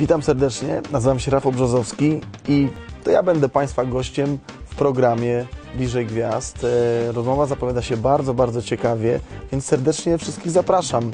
Witam serdecznie, nazywam się Rafał Brzozowski i to ja będę Państwa gościem w programie Bliżej Gwiazd. E, rozmowa zapowiada się bardzo, bardzo ciekawie, więc serdecznie wszystkich zapraszam.